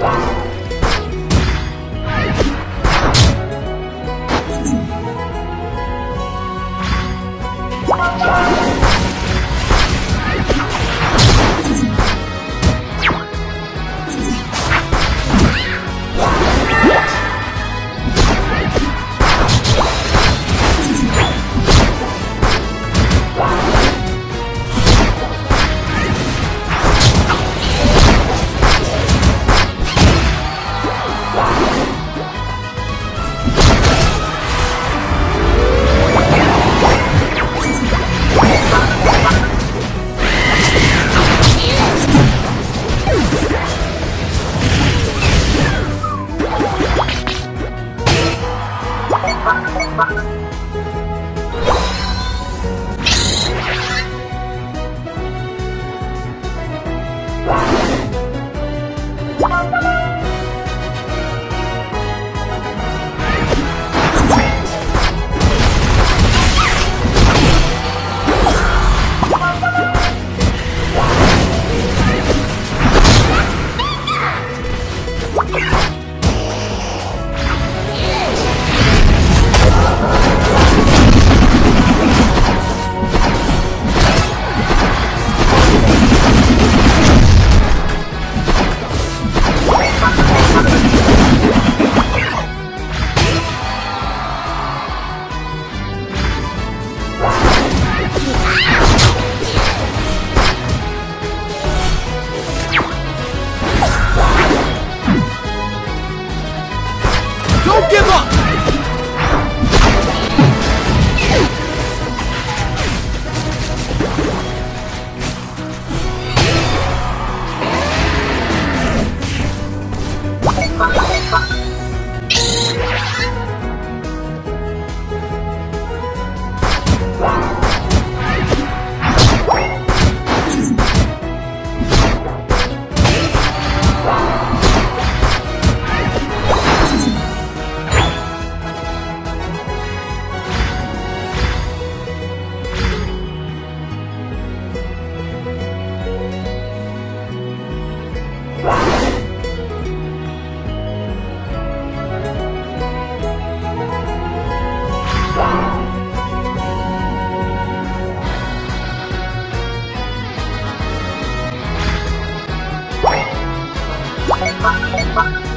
Don't The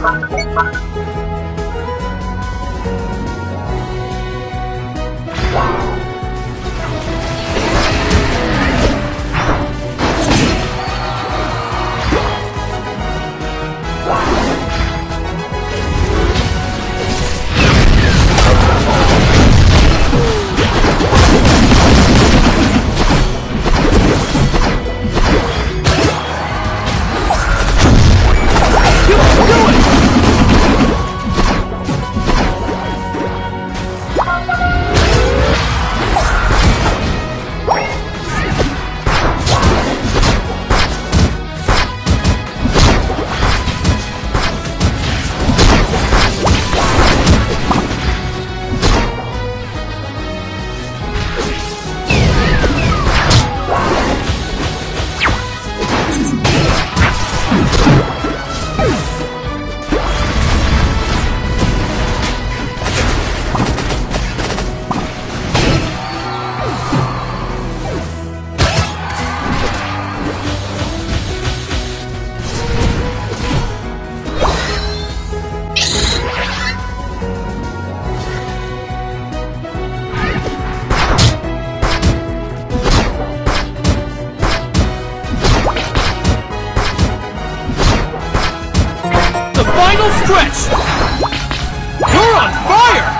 Thank you. Final stretch! You're on fire!